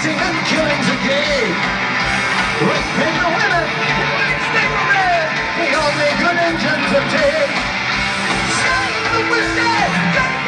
looting and killing today. With men and women, women, the only good engines of day. Sing the whistle,